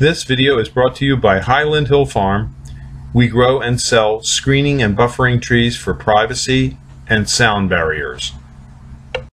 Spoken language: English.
This video is brought to you by Highland Hill Farm. We grow and sell screening and buffering trees for privacy and sound barriers.